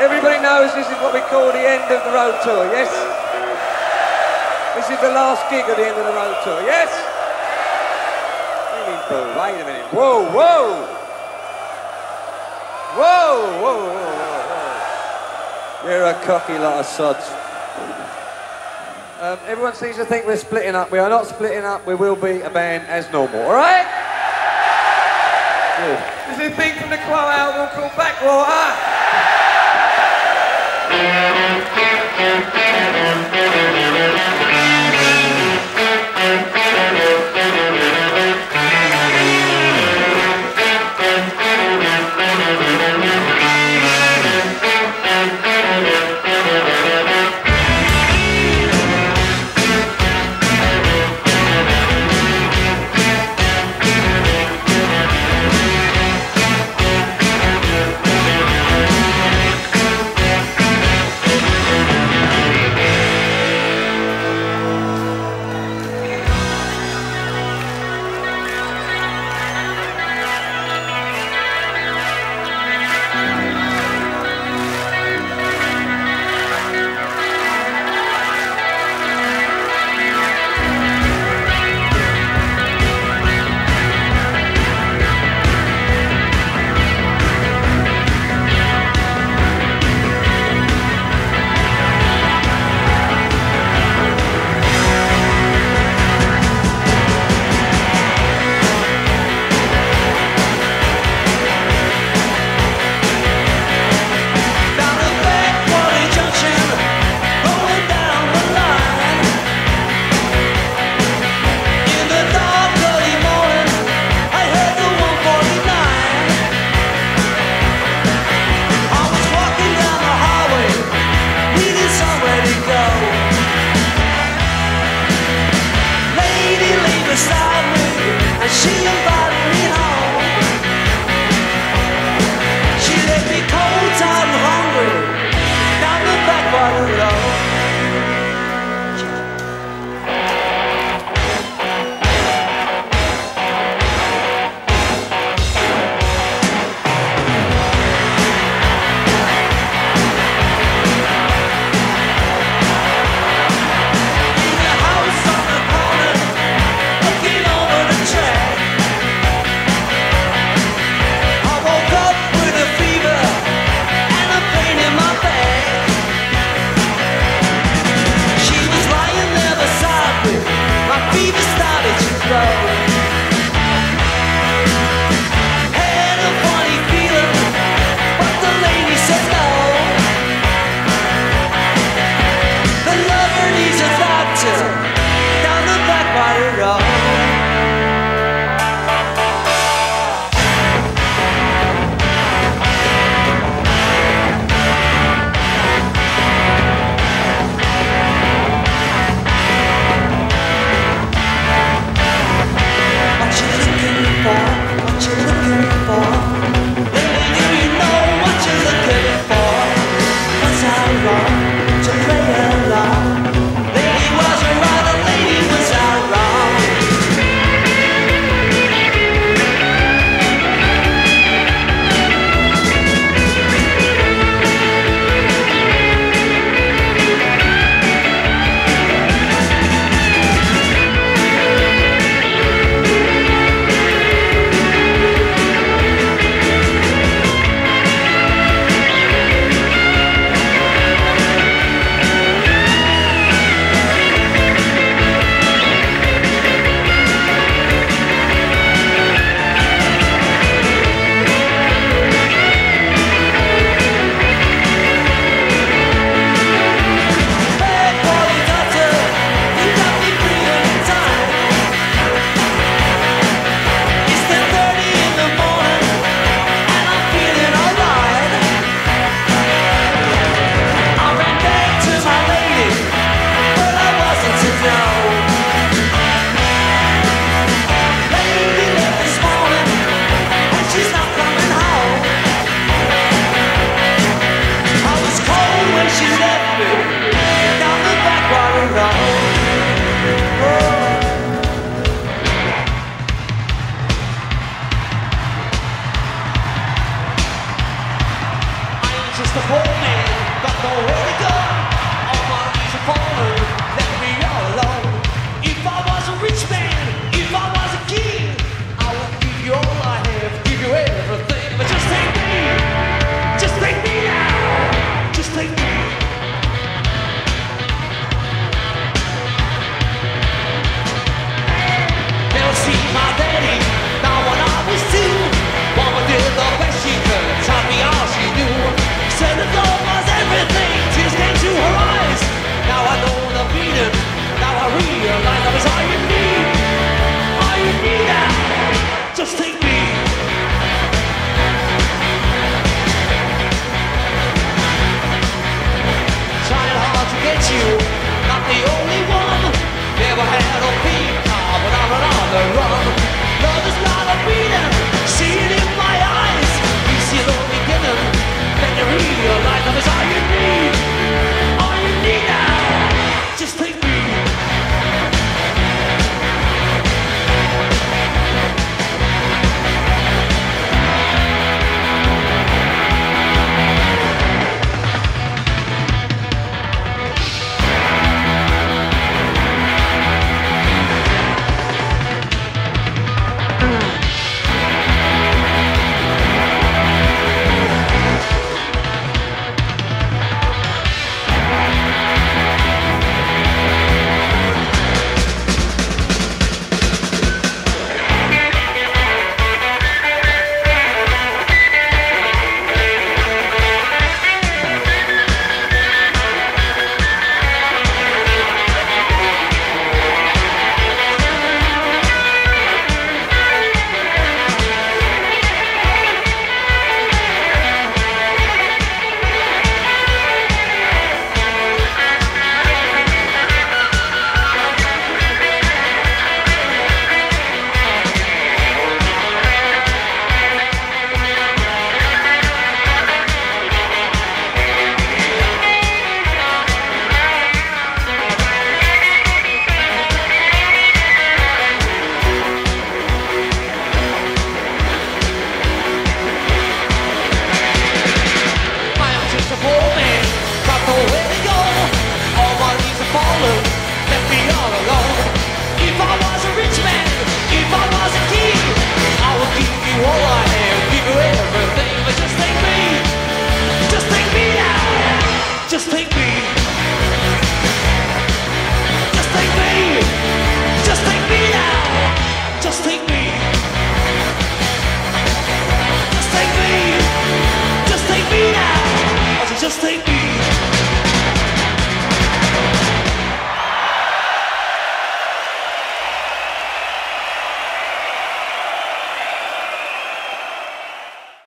Everybody knows this is what we call the end of the road tour, yes? This is the last gig at the end of the road tour, yes? Wait a minute. Whoa, whoa! Whoa, whoa, whoa, whoa, whoa. You're a cocky lot of sods. Um, everyone seems to think we're splitting up. We are not splitting up. We will be a band as normal, all right? Good. This is a thing from the Quo album called Backwater. Thank you. Not the only one. Never had a peep. Ah, but I'm on the run.